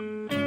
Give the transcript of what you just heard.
吗？